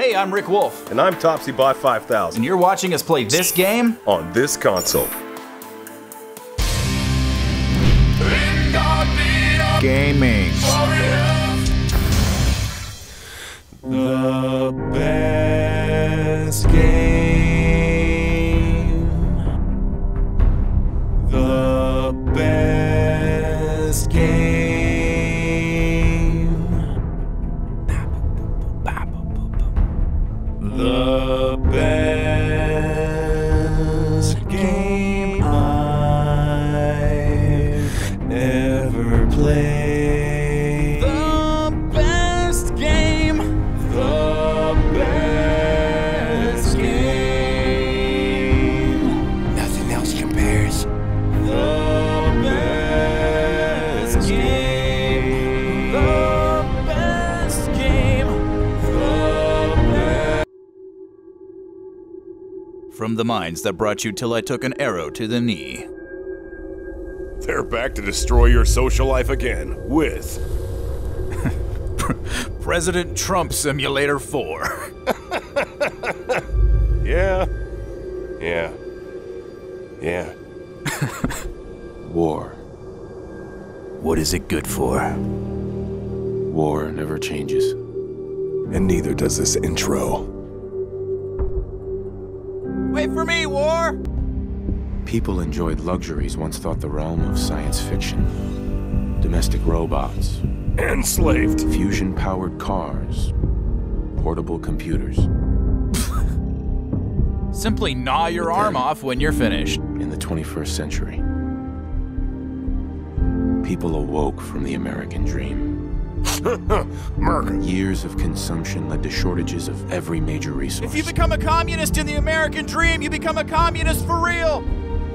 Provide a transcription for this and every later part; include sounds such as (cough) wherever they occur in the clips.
Hey, I'm Rick Wolf, And I'm TopsyBot 5000 and you're watching us play this game? on this console. Gaming. The best game. The minds that brought you till I took an arrow to the knee. They're back to destroy your social life again with (laughs) President Trump Simulator 4. (laughs) Yeah. Yeah. Yeah. (laughs) War. What is it good for? War never changes. And neither does this intro. People enjoyed luxuries once thought the realm of science fiction. Domestic robots, Enslaved. fusion powered cars, portable computers. Simply gnaw your arm off when you're finished. In the 21st century, people awoke from the American dream. (laughs) America. Years of consumption led to shortages of every major resource. If you become a communist in the American dream, you become a communist for real!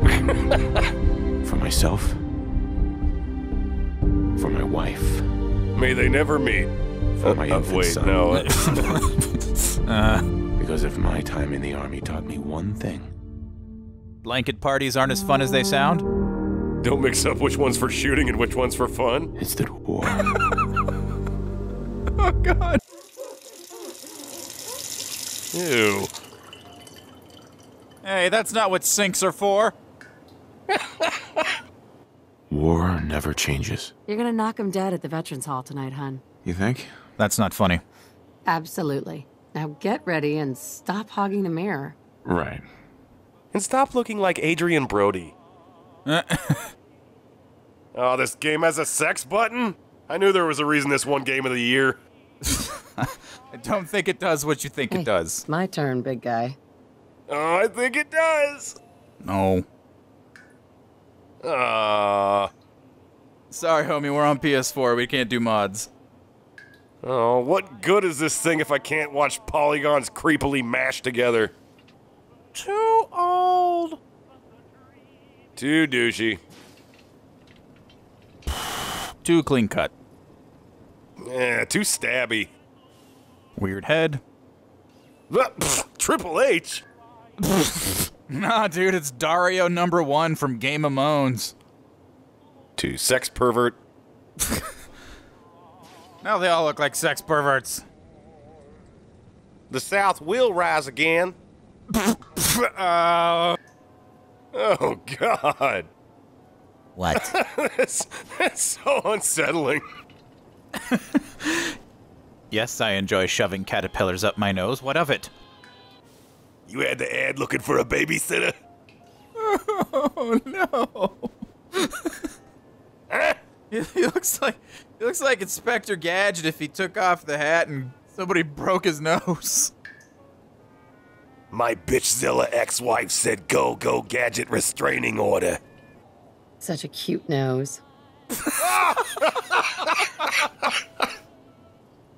(laughs) For myself, for my wife, May they never meet. for my Uh, infant wait, son. no. (laughs) Because if my time in the army taught me one thing, Blanket parties aren't as fun as they sound? Don't mix up which one's for shooting and which one's for fun. it's that war (laughs) Oh, God. Ew. Hey, that's not what sinks are for. (laughs) war never changes. You're gonna knock him dead at the Veterans Hall tonight, hun. You think? That's not funny. Absolutely. Now get ready and stop hogging the mirror. Right. And stop looking like Adrien Brody. (laughs) oh, this game has a sex button? I knew there was a reason this won game of the year. (laughs) I don't think it does what you think Hey, it does. My turn, big guy. Oh, I think it does. No. Ah. Sorry, homie, we're on PS4. We can't do mods. Oh, what good is this thing if I can't watch polygons creepily mashed together? Too old. Too douchey. Too clean cut. Eh, too stabby. Weird head. (laughs) Triple H? (laughs) (laughs) Nah, dude, it's Dario number one from Game of Moans. To sex pervert. (laughs) Now they all look like sex perverts. The South will rise again. (laughs) Uh, Oh, God. what? That's, that's so unsettling. yes, I enjoy shoving caterpillars up my nose. What of it? You had the ad looking for a babysitter? (laughs) Oh no! he, (laughs) he looks like he looks like Inspector Gadget if he took off the hat and somebody broke his nose. My bitchzilla ex-wife said go, go, gadget restraining order. Such a cute nose. (laughs)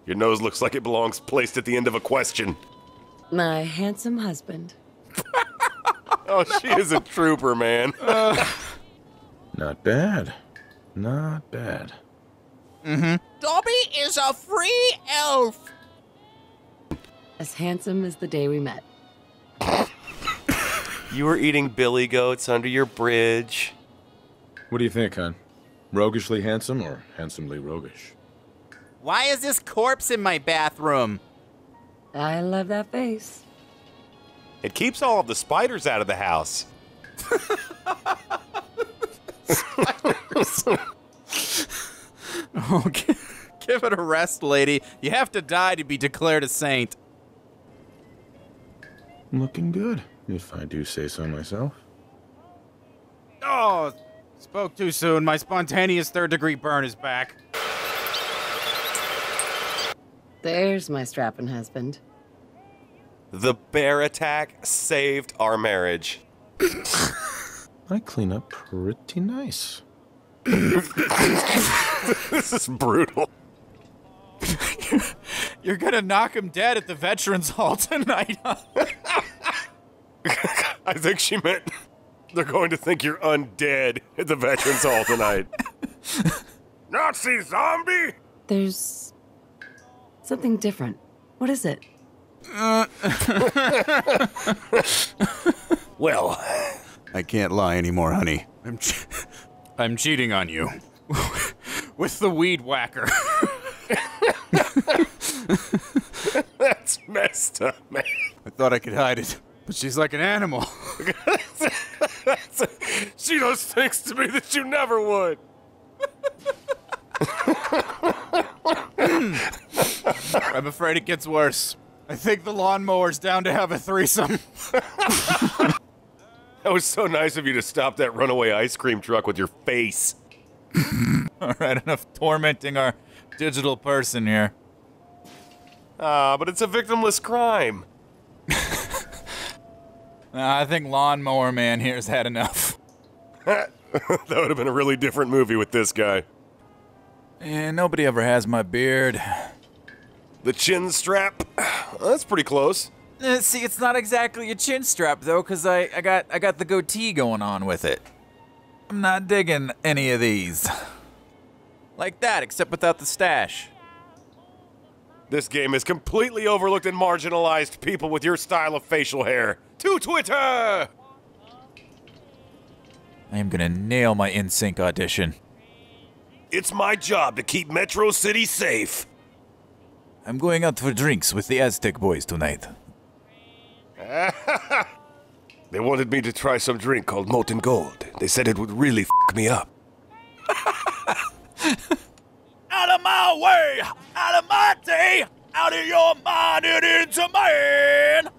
Your nose looks like it belongs placed at the end of a question. My handsome husband. (laughs) Oh, she is a trooper, man. (laughs) Not bad. Not bad. Mm-hmm. Dobby is a free elf. As handsome as the day we met. You were eating billy goats under your bridge. What do you think, hon? Roguishly handsome or handsomely roguish? Why is this corpse in my bathroom? I love that face. It keeps all of the spiders out of the house. (laughs) Oh, gi- give it a rest, lady. You have to die to be declared a saint. Looking good, if I do say so myself. Oh, spoke too soon. My spontaneous third degree burn is back. There's my strapping husband. The bear attack saved our marriage. (laughs) I clean up pretty nice. This is brutal. (laughs) You're gonna knock him dead at the Veterans Hall tonight. huh? (laughs) I think she meant they're going to think you're undead at the Veterans Hall tonight. Nazi zombie! There's something different. What is it? Uh. (laughs) Well, I can't lie anymore, honey. I'm, che- I'm cheating on you (laughs) with the weed whacker. (laughs) that's messed up, man. I thought I could hide it, but she's like an animal. She does things to me that you never would. I'm afraid it gets worse. I think the lawnmower's down to have a threesome. (laughs) That was so nice of you to stop that runaway ice cream truck with your face. (laughs) All right, enough tormenting our digital person here. Ah, but it's a victimless crime. (laughs) Nah, I think Lawnmower Man here's had enough. that would have been a really different movie with this guy. And nobody ever has my beard. The chin strap. (sighs) That's pretty close. Uh, see, it's not exactly a chin strap though, cause I, I got I got the goatee going on with it. I'm not digging any of these. (sighs) Like that, except without the stash. This game has completely overlooked and marginalized people with your style of facial hair. To Twitter! I am gonna nail my NSYNC audition. It's my job to keep Metro City safe. I'm going out for drinks with the Aztec boys tonight. (laughs) They wanted me to try some drink called Molten Gold. They said it would really f me up. (laughs) Out of my way! Out of my day! Out of your mind and into mine!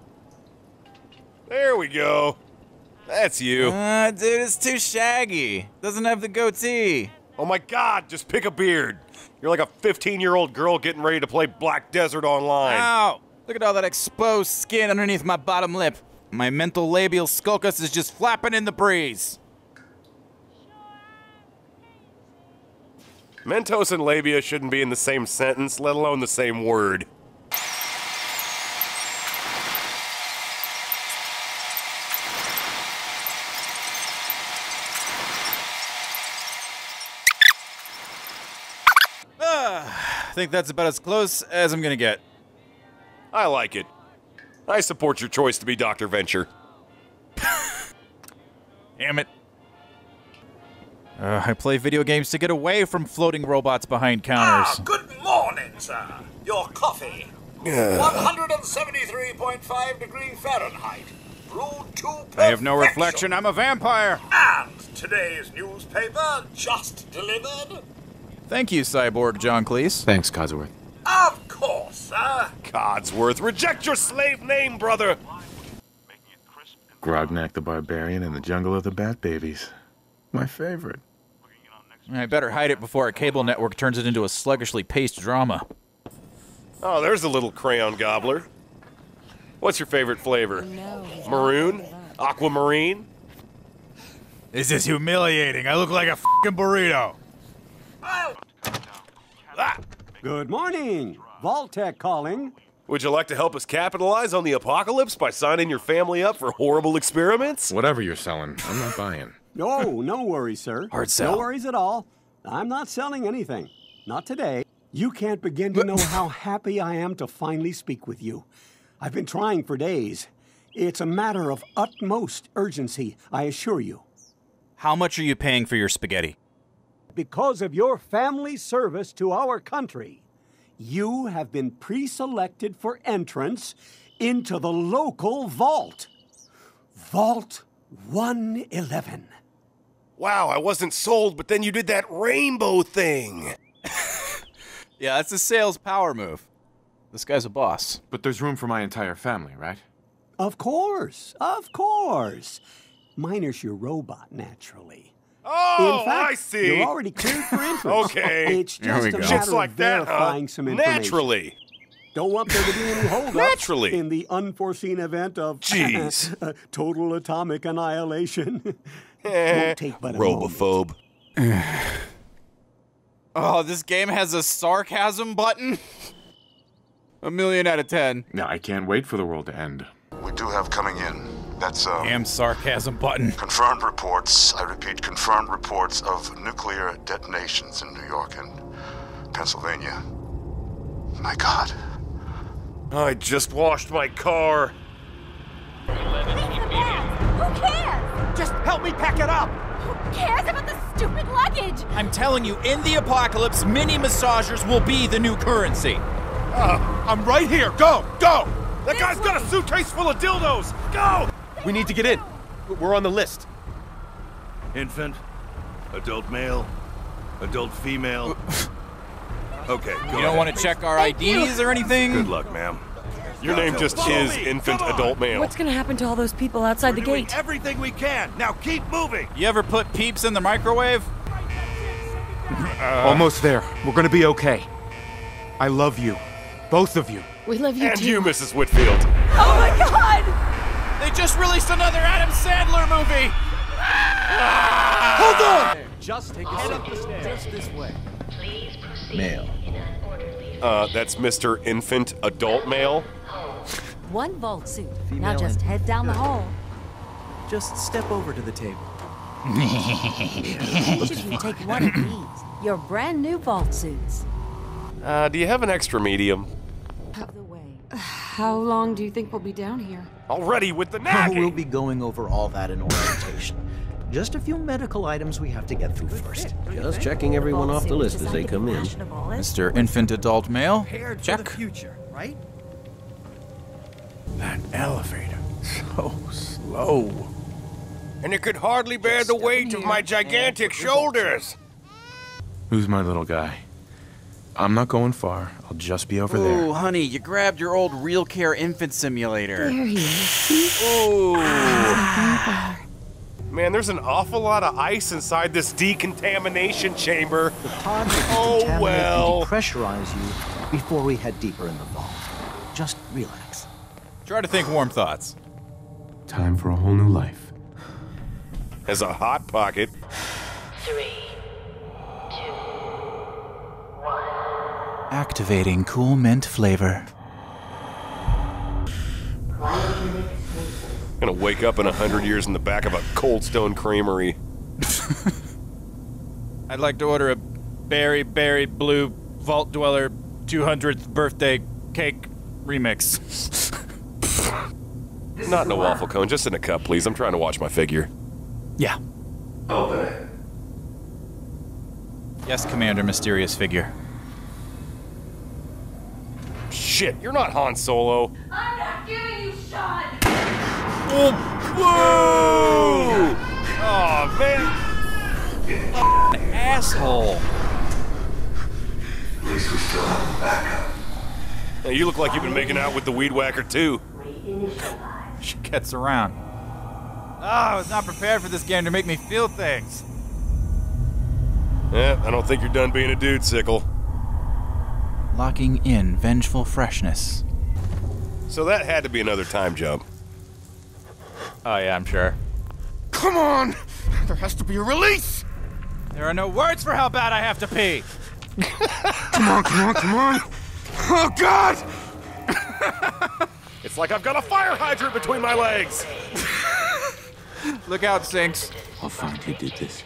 There we go. That's you. Uh, dude, it's too shaggy. Doesn't have the goatee. Oh my god, just pick a beard. You're like a 15 year old girl getting ready to play Black Desert Online. Ow! Look at all that exposed skin underneath my bottom lip. My mentolabial sulcus is just flapping in the breeze. Mentos and labia shouldn't be in the same sentence, let alone the same word. I think that's about as close as I'm gonna get. I like it. I support your choice to be Dr. Venture. (laughs) Damn it. Uh, I play video games to get away from floating robots behind counters. Ah, good morning, sir. Your coffee. 173.5 degree Fahrenheit. Brewed to perfection. I have no reflection, I'm a vampire! And today's newspaper just delivered. Thank you, Cyborg John Cleese. Thanks, Codsworth. Of course, sir. Codsworth, reject your slave name, brother! Grognak the Barbarian in the Jungle of the Bat Babies. My favorite. I better hide it before a cable network turns it into a sluggishly paced drama. Oh, there's a little crayon gobbler. What's your favorite flavor? Maroon? Aquamarine? This is humiliating. I look like a fucking burrito. Ah! Good morning. Vault-Tec calling. Would you like to help us capitalize on the apocalypse by signing your family up for horrible experiments? Whatever you're selling, I'm not buying. No, no worries, sir. Hard sell. No worries at all. I'm not selling anything. Not today. You can't begin to know how happy I am to finally speak with you. I've been trying for days. It's a matter of utmost urgency, I assure you. How much are you paying for your spaghetti? Because of your family service to our country, You have been pre selected for entrance into the local vault. Vault 111. Wow, I wasn't sold, but then you did that rainbow thing. (laughs) Yeah, that's a sales power move. This guy's a boss. But there's room for my entire family, right? Of course, of course. Minus your robot, naturally. Oh, In fact, I see. You're already cleared for (laughs) entrance. Okay. It's Here just we a go. matter Shit's like of that, huh? verifying some information. Naturally. Don't want there to be any holdups. Naturally. In the unforeseen event of (laughs) Jeez. (laughs) uh, total atomic annihilation. Won't take but a. Robophobe. (sighs) Oh, this game has a sarcasm button? A million out of ten. No, I can't wait for the world to end. We do have coming in. That's um, Damn sarcasm button. confirmed reports. I repeat, confirmed reports of nuclear detonations in New York and Pennsylvania. My God. I just washed my car. Who cares? Just help me pack it up! Who cares about the stupid luggage? I'm telling you, in the apocalypse, mini massagers will be the new currency. Uh, I'm right here. Go, go. That guy's got a suitcase full of dildos. Go. We need to get in. We're on the list. Infant, adult male, adult female. Uh, (laughs) okay, go You don't ahead. want to check our IDs or anything? Good luck, ma'am. Your name just is infant adult male. What's gonna happen to all those people outside the Doing gate? everything we can. Now keep moving. You ever put peeps in the microwave? Uh, Almost there. We're gonna be okay. I love you. Both of you. We love you And too. you, Mrs. Whitfield. Oh my god! They just released another Adam Sandler movie. Hold on! Just take a step. Just this way. Male. Uh, that's Mr. Infant Adult Male. One vault suit. Female now just head down the hall. Just step over to the table. Each of you take one of these. Your brand new vault suits. Uh, do you have an extra medium? Out of the way. How long do you think we'll be down here? Already with the (laughs) nagging. we'll be going over all that in orientation. Just a few medical items we have to get through first. Just checking everyone off the list as they come in. Mr. Infant Adult Male. Prepared Check. the future, right? That elevator. So slow. And it could hardly bear the weight of my gigantic shoulders. Who's my little guy? I'm not going far. I'll just be over Ooh, there. Oh, honey, you grabbed your old Real Care infant simulator. There he is. Ooh. Man, there's an awful lot of ice inside this decontamination chamber. The pod will Oh, decontaminate well. and depressurize you before we head deeper in the vault. Just relax. Try to think warm thoughts. Time for a whole new life. As a hot pocket. Activating cool mint flavor. Gonna wake up in a hundred years in the back of a Cold Stone Creamery. (laughs) I'd like to order a berry berry blue vault dweller 200th birthday cake remix. (laughs) Not in a waffle cone, just in a cup, please. I'm trying to watch my figure. yeah. Open it. Yes, Commander Mysterious Figure. Shit, you're not Han Solo. I'm not giving you Sean. Oh, whoa! Oh, man. Asshole. At least we still have a backup. Hey, you look like you've been making out with the weed whacker, too. She gets around. Oh, I was not prepared for this game to make me feel things. Yeah, I don't think you're done being a dude, Sickle. Locking in vengeful freshness. So that had to be another time jump. Oh, yeah, I'm sure. Come on! There has to be a release! There are no words for how bad I have to pee. (laughs) Come on, come on, come on! Oh, God! It's like I've got a fire hydrant between my legs. (laughs) Look out, Sinks. I'll find who did this.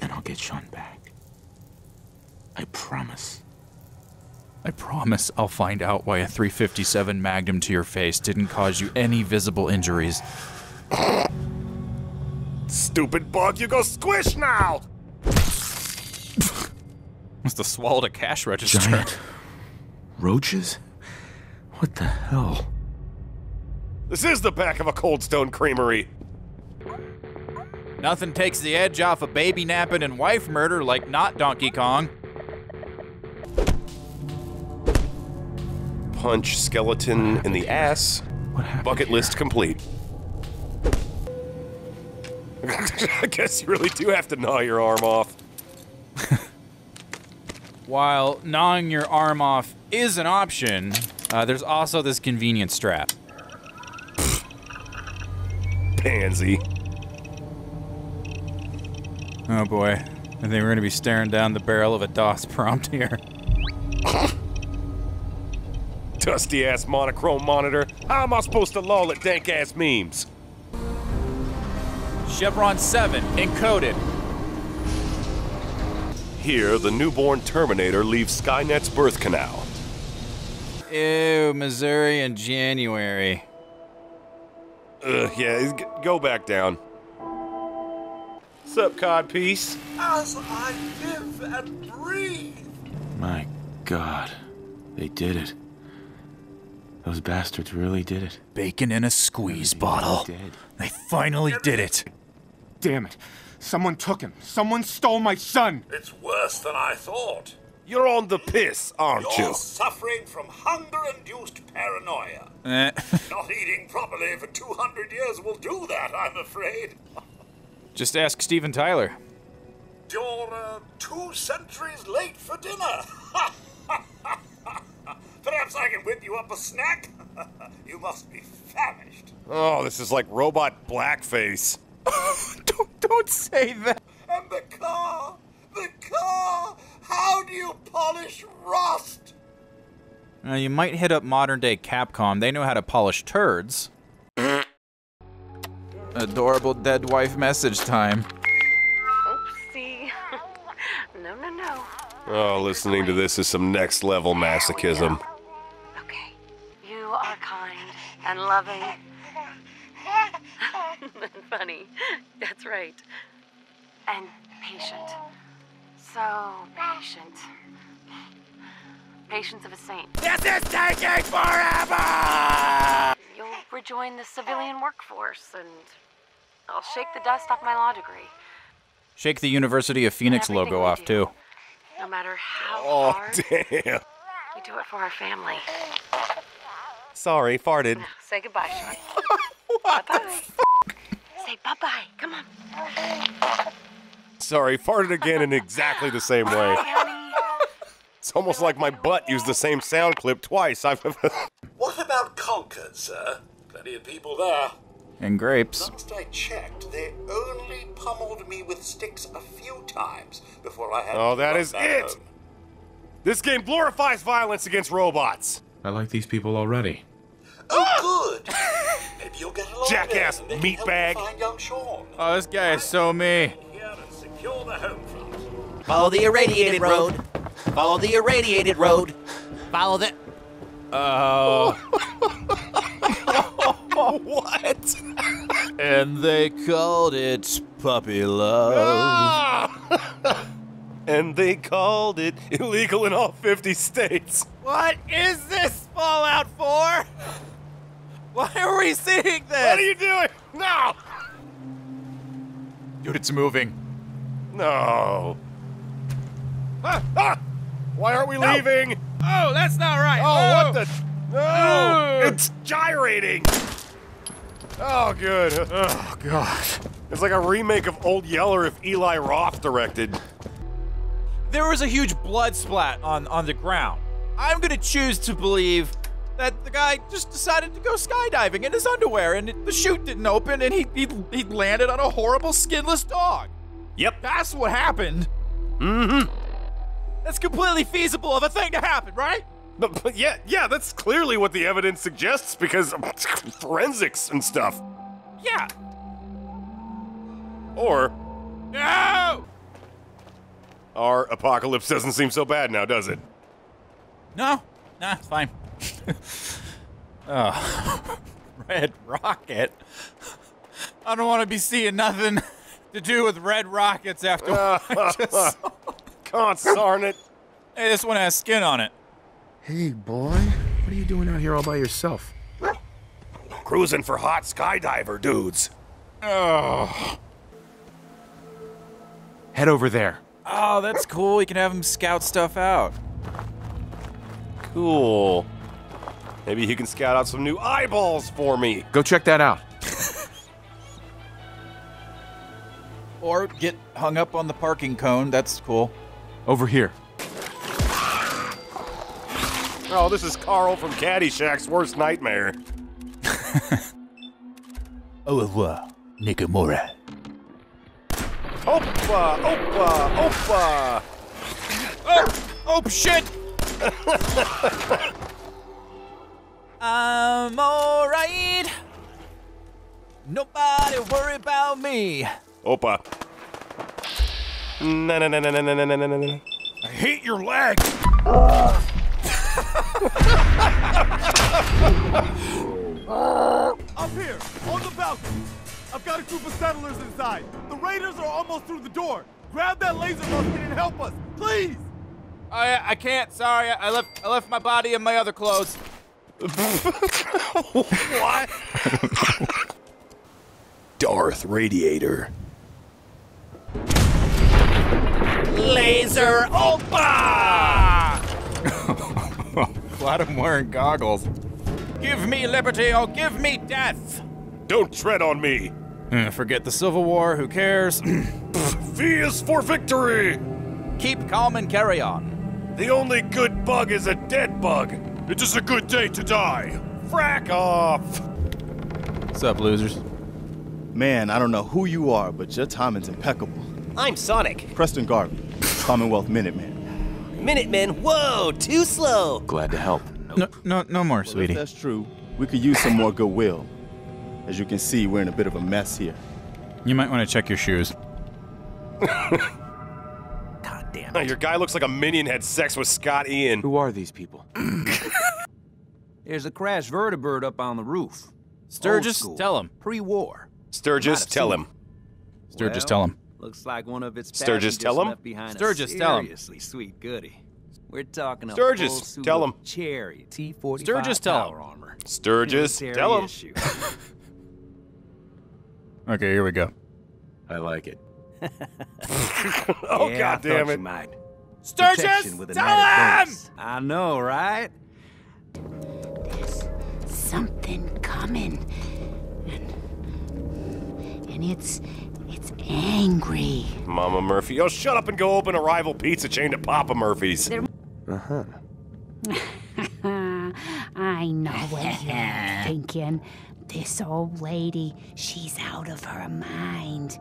And I'll get Sean back. I promise. I promise I'll find out why a 357 Magnum to your face didn't cause you any visible injuries. Stupid bug, you go squish now! Must have swallowed a cash register. Giant Roaches? What the hell? This is the back of a Cold Stone Creamery. Nothing takes the edge off a baby napping and wife murder like not Donkey Kong. Punch skeleton in the ass. Bucket list complete. (laughs) I guess you really do have to gnaw your arm off. (laughs) While gnawing your arm off is an option, uh, there's also this convenient strap. Pansy. Oh boy. I think we're gonna be staring down the barrel of a DOS prompt here. (laughs) Dusty ass monochrome monitor. How am I supposed to lull at dank ass memes? Chevron 7, encoded. Here, the newborn Terminator leaves Skynet's birth canal. Ew, Missouri in January. Ugh, yeah, g- go back down. Sup, codpiece? As I live and breathe. My god. They did it. Those bastards really did it. Bacon in a squeeze bottle. They finally did it. Damn it. Someone took him. Someone stole my son. It's worse than I thought. You're on the piss, aren't You're you? suffering from hunger-induced paranoia. Eh. (laughs) Not eating properly for 200 years will do that, I'm afraid. Just ask Steven Tyler. You're uh, two centuries late for dinner. (laughs) Perhaps I can whip you up a snack? (laughs) you must be famished. Oh, this is like robot blackface. (laughs) don't, don't say that. And the car! The car! How do you polish rust? Now you might hit up modern day Capcom. They know how to polish turds. (clears throat) Adorable dead wife message time. Oopsie. (laughs) no, no, no. Oh, listening to this is some next level masochism. You are kind and loving. and (laughs) funny. That's right. And patient. So patient. Patience of a saint. This is taking forever! You'll rejoin the civilian workforce and I'll shake the dust off my law degree. Shake the University of Phoenix logo we off, too. No matter how Oh, hard, damn. we do it for our family. Sorry, farted. (sighs) Say goodbye, Sean. (laughs) bye-bye. Say bye-bye. Come on. Sorry, farted again in exactly the same way. It's almost like my butt used the same sound clip twice. I've. (laughs) What about Concord, sir? Plenty of people there. And grapes. Last I checked, they only pummeled me with sticks a few times before I had oh, to that run is back it. home. This game glorifies violence against robots. I like these people already. Oh, good. Maybe you'll get along Jackass with them and they can help meatbag. you Find young Sean. Oh, this guy is so me. Here and secure the home front. Follow the irradiated road. Follow the irradiated road. Follow the. Oh. (laughs) what? and they called it puppy love. Ah! (laughs) and they called it illegal in all 50 states. What is this Fallout 4? Why are we seeing this? What are you doing? No! Dude, it's moving. No. Ah, ah! Why aren't we leaving? Oh, that's not right. Oh, what the? No! It's gyrating! Oh, good. Oh, God. It's like a remake of Old Yeller if Eli Roth directed. There was a huge blood splat on, on the ground. I'm gonna choose to believe that the guy just decided to go skydiving in his underwear and it, the chute didn't open and he, he, he landed on a horrible skinless dog. Yep. That's what happened. Mm-hmm. That's completely feasible of a thing to happen, right? But, but yeah, yeah, that's clearly what the evidence suggests because of (laughs) forensics and stuff. Yeah. Or No! our apocalypse doesn't seem so bad now, does it? No, nah, it's fine. (laughs) oh, (laughs) Red Rocket. I don't want to be seeing nothing to do with red rockets after what I (laughs) just saw. Consarn it. Hey, this one has skin on it. Hey, boy. What are you doing out here all by yourself? Cruising for hot skydiver dudes. Oh. Head over there. Oh, that's cool. You can have him scout stuff out. Cool. Maybe he can scout out some new eyeballs for me. Go check that out. (laughs) Or get hung up on the parking cone. That's cool. Over here. Oh, this is Carl from Caddyshack's worst nightmare. (laughs) Au revoir, Nikamura. Opa, opa, opa. Oh, oh shit! (laughs) I'm alright. Nobody worry about me. Opa. No, no, no, no, no, no, no, no, no, no. I hate your leg. (laughs) Up here, on the balcony. I've got a group of settlers inside. The raiders are almost through the door. Grab that laser musket and help us, please. I I can't. Sorry, I left I left my body in my other clothes. (laughs) what? Darth Radiator. Laser Opa! (laughs) Glad I'm wearing goggles. Give me liberty or give me death. Don't tread on me. Uh, forget the Civil War. Who cares? (clears throat) v is for victory. Keep calm and carry on. The only good bug is a dead bug. It is just a good day to die. Frack off. What's up, losers? Man, I don't know who you are, but your timing's impeccable. I'm Sonic. Preston Garvey, Commonwealth Minuteman. Minuteman? whoa, too slow. Glad to help. No, no, no more, Well, sweetie. if that's true, we could use some more goodwill. As you can see, we're in a bit of a mess here. You might want to check your shoes. (laughs) (laughs) Your guy looks like a minion had sex with Scott Ian. Who are these people? (laughs) There's a crashed vertibird up on the roof. Sturgis, tell him. Pre-war. Sturgis, Might have tell him. Sturgis, Well, tell him. Looks like one of its Sturgis, passengers tell him. left behind Sturgis, tell him. seriously sweet goodie. We're talking a Sturgis, full tell him. Cherry T45 Sturgis, tell him. power armor. Sturgis, tell him. issue. (laughs) Okay, here we go. I like it. (laughs) oh, yeah, God I damn it. You might. Sturgis, with tell him! I know, right? There's Something coming. And, and it's it's angry. Mama Murphy. Oh, shut up and go open a rival pizza chain to Papa Murphy's. Uh huh. (laughs) I know what you're (laughs) thinking. This old lady, she's out of her mind.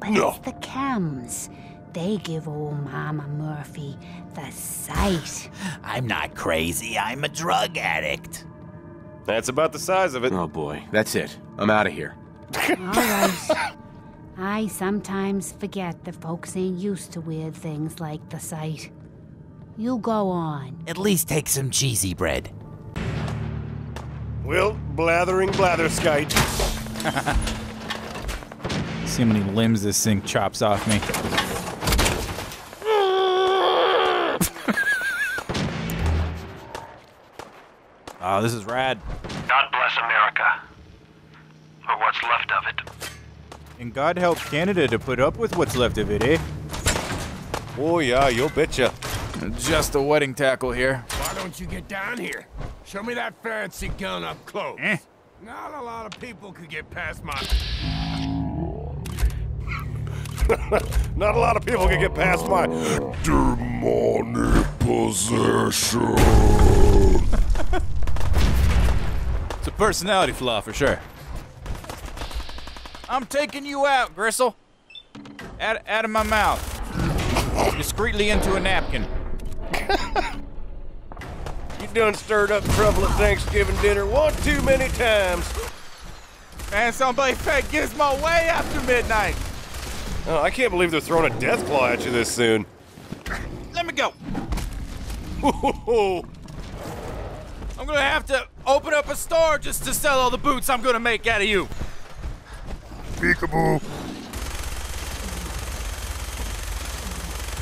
But No. it's the chems. They give old Mama Murphy the sight. (sighs) I'm not crazy. I'm a drug addict. That's about the size of it. Oh boy, that's it. I'm out of here. All right. (laughs) I sometimes forget that folks ain't used to weird things like the sight. You go on. At least take some cheesy bread. Well, blathering blatherskite. (laughs) See how many limbs this thing chops off me. oh, (laughs) this is rad. God bless America. Or what's left of it. And God help Canada to put up with what's left of it, eh? Oh, yeah, you'll betcha. Just a wedding tackle here. Why don't you get down here? Show me that fancy gun up close. Eh? Not a lot of people could get past my. (laughs) Not a lot of people can get past my demonic possession. (laughs) It's a personality flaw for sure. I'm taking you out, Gristle. Out, out of my mouth. Discreetly into a napkin. (laughs) You done stirred up trouble at Thanksgiving dinner one too many times. Man, somebody fed my way after midnight. Oh, I can't believe they're throwing a Deathclaw at you this soon. Let me go. (laughs) I'm gonna have to open up a store just to sell all the boots I'm gonna make out of you. Peekaboo.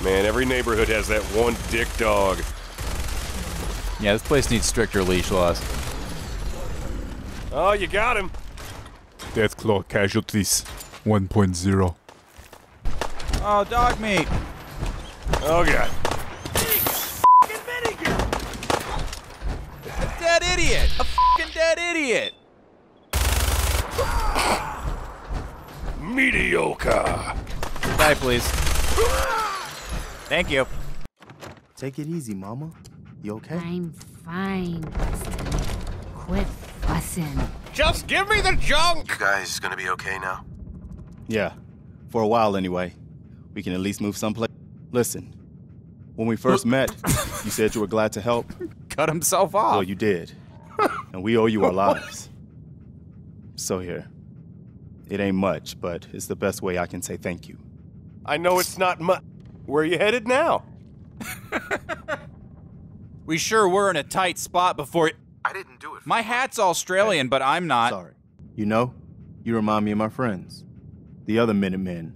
Man, every neighborhood has that one dick dog. Yeah, this place needs stricter leash laws. Oh, you got him. Deathclaw casualties 1.0. Oh, dog meat. Oh, God. A dead idiot. A fucking dead idiot. Mediocre. Die, please. Thank you. Take it easy, Mama. You okay? I'm fine, Preston. Quit fussing. Just give me the junk! You guys gonna be okay now? Yeah, for a while anyway. We can at least move someplace. Listen, when we first met, you said you were glad to help. (laughs) Cut himself off. Well, you did. And we owe you our lives. So here. It ain't much, but it's the best way I can say thank you. I know it's not much. Where are you headed now? (laughs) We sure were in a tight spot before. I didn't do it. My hat's Australian, but I'm not. Sorry. You know, you remind me of my friends. The other Minutemen.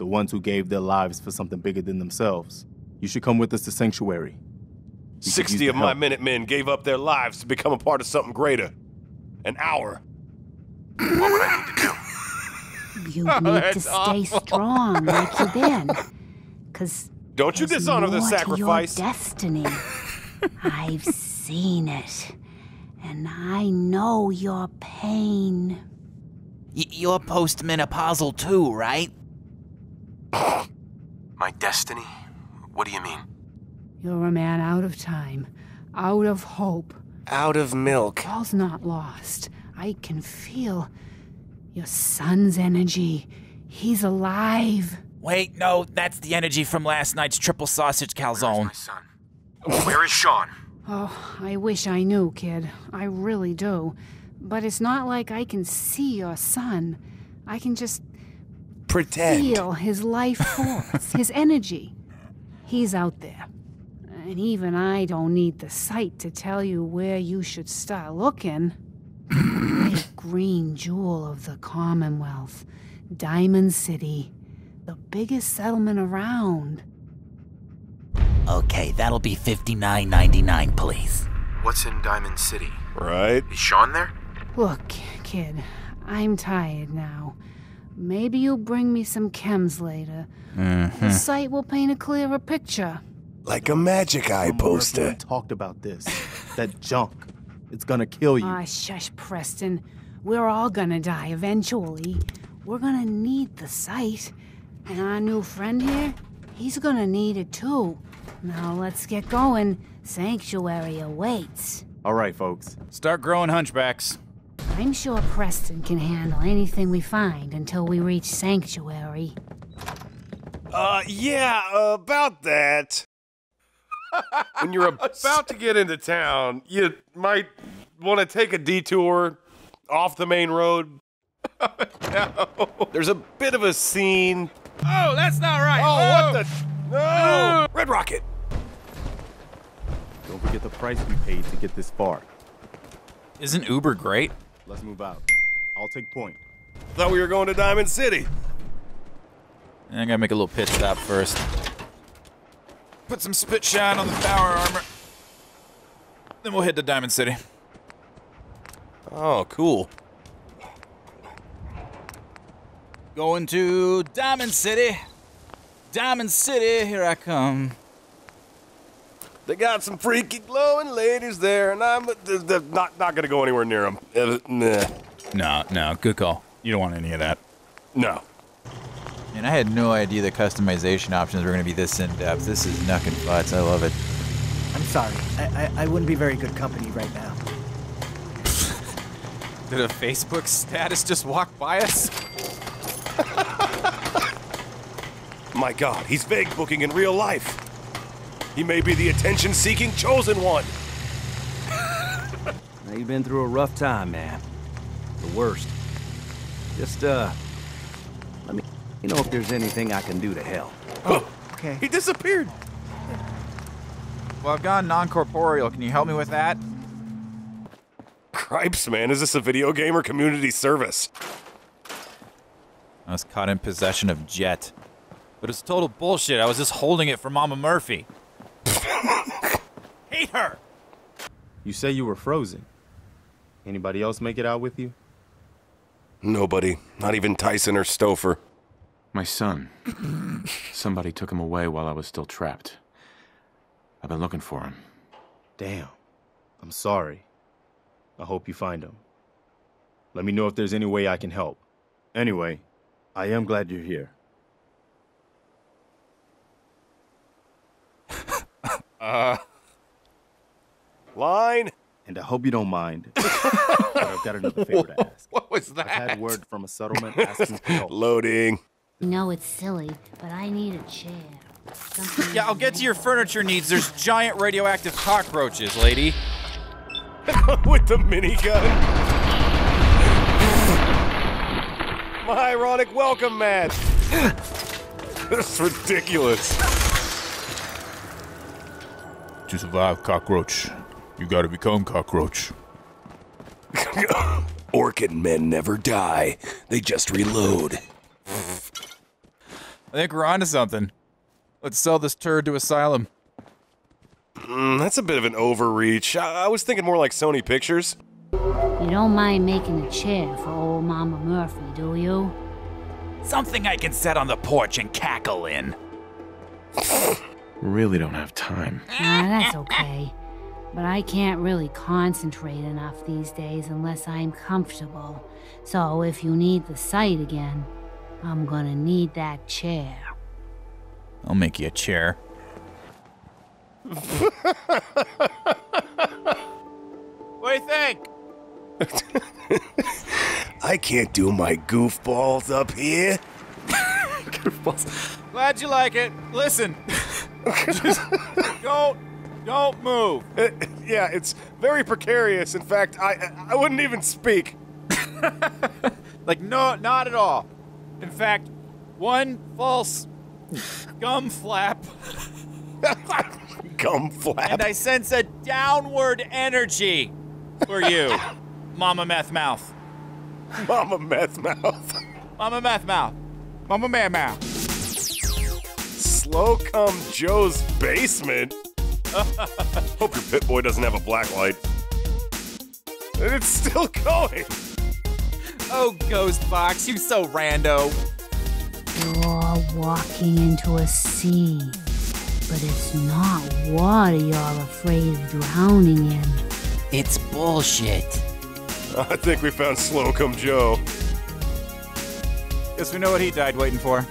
The ones who gave their lives for something bigger than themselves. You should come with us to Sanctuary. You 60 the of my help. Minutemen gave up their lives to become a part of something greater. An hour. What would I need to do? You Oh, need to stay awful. strong like you've been. Cause Don't you there's dishonor the more to sacrifice. Your destiny. I've seen it. And I know your pain. Y- you're postmenopausal too, right? My destiny? What do you mean? You're a man out of time, out of hope. Out of milk. All's not lost. I can feel your son's energy. He's alive. Wait, no, that's the energy from last night's triple sausage calzone. my Son. Where is Sean? Oh, I wish I knew, kid. I really do. But it's not like I can see your son. I can just Pretend. feel his life force, his (laughs) energy. He's out there. And even I don't need the sight to tell you where you should start looking. (coughs) Big green jewel of the Commonwealth, Diamond City, the biggest settlement around. Okay, that'll be fifty-nine ninety-nine, please. What's in Diamond City? Right? Is Sean there? Look, kid, I'm tired now. Maybe you'll bring me some chems later. The sight will paint a clearer picture. Like a magic eye Mama poster. Murphy talked about this. that junk. It's gonna kill you. Ah, shush, Preston. We're all gonna die eventually. We're gonna need the sight. And our new friend here, he's gonna need it too. Now let's get going. Sanctuary awaits. All right, folks. Start growing hunchbacks. I'm sure Preston can handle anything we find until we reach Sanctuary. Uh, yeah, about that. when you're (laughs) about to get into town, you might want to take a detour off the main road. no. (laughs) There's a bit of a scene. Oh, that's not right. Oh, what the? No! Red Rocket! Don't forget the price we paid to get this far. Isn't Uber great? Let's move out. I'll take point. Thought we were going to Diamond City. I gotta make a little pit stop first. Put some spit shine on the power armor. Then we'll head to Diamond City. Oh, cool. Going to Diamond City. Diamond City, here I come. They got some freaky glowing ladies there, and I'm they're- they're not not gonna go anywhere near them. Uh, nah. No, no, good call. You don't want any of that. No. And I had no idea the customization options were gonna be this in depth. This is knuck and butts. I love it. I'm sorry. I, I, I wouldn't be very good company right now. (laughs) Did a Facebook status just walk by us? (laughs) My God, he's vague booking in real life. He may be the attention-seeking chosen one. (laughs) Now, you've been through a rough time, man. The worst. Just, uh, let me you know if there's anything I can do to help. Oh, okay. He disappeared. Well, I've gone non-corporeal. Can you help me with that? Cripes, man, is this a video game or community service? I was caught in possession of Jet. But it's total bullshit. I was just holding it for Mama Murphy. (laughs) Hate her! You say you were frozen. Anybody else make it out with you? Nobody. Not even Tyson or Stouffer. My son. (laughs) Somebody took him away while I was still trapped. I've been looking for him. Damn. I'm sorry. I hope you find him. Let me know if there's any way I can help. Anyway, I am glad you're here. Uh. (laughs) Line. And I hope you don't mind. but I've got another favor to (laughs) ask. What was that? I've had word from a settlement (laughs) asking for help. Loading. You know it's silly, but I need a chair. Something Yeah, I'll get to your furniture needs. There's giant radioactive cockroaches, lady. With the minigun. My ironic welcome mat. This is ridiculous. To survive cockroach, you gotta become cockroach. (laughs) Orchid men never die. They just reload. I think we're onto something. Let's sell this turd to Asylum. Mm, that's a bit of an overreach. I, I was thinking more like Sony Pictures. You don't mind making a chair for old Mama Murphy, do you? Something I can set on the porch and cackle in. (laughs) Really don't have time. Nah, that's okay. But I can't really concentrate enough these days unless I'm comfortable. So if you need the sight again, I'm gonna need that chair. I'll make you a chair. (laughs) What do you think? (laughs) I can't do my goofballs up here. (laughs) Glad you like it. Listen, just (laughs) don't, don't move. Uh, yeah, it's very precarious. In fact, I I wouldn't even speak. (laughs) Like no, not at all. In fact, one false gum flap, (laughs) Gum flap. and I sense a downward energy for you, Mama Meth Mouth. Mama meth mouth. Mama Meth Mouth. Mama Man Mouth. Slocum Joe's basement. (laughs) Hope your Pip-Boy doesn't have a black light. And it's still going. Oh, Ghost Box, you so rando. You're walking into a sea, but it's not water you're afraid of drowning in. It's bullshit. (laughs) I think we found Slocum Joe. Guess we know what he died waiting for.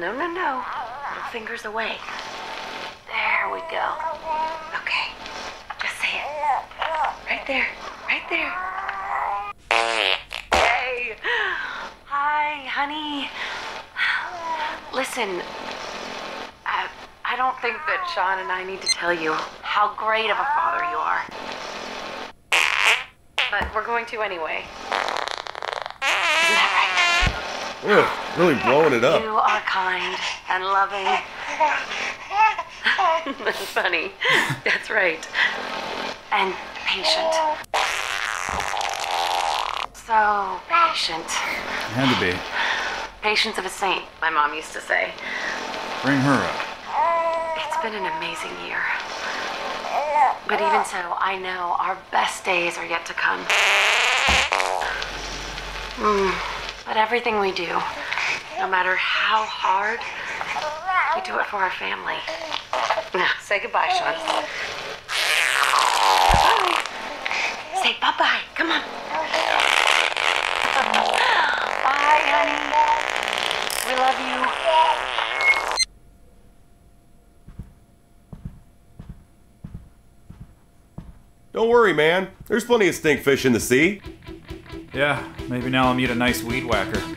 No, no, no. Little fingers away. There we go. Okay. Just say it. Right there. Right there. Hey. Hi, honey. Listen, I, I don't think that Sean and I need to tell you how great of a father you are. But we're going to anyway. Isn't Ugh, really blowing it up. You are kind and loving. (laughs) That's funny. That's right. And patient. So patient. Had to be. Patience of a saint, my mom used to say. Bring her up. It's been an amazing year. But even so, I know our best days are yet to come. Mm, but everything we do, no matter how hard, we do it for our family. Now, say goodbye, Sean. Bye. Say bye bye. Come on. Bye, honey. We love you. Don't worry, man. There's plenty of stinkfish in the sea. Yeah, maybe now I'll meet a nice weed whacker.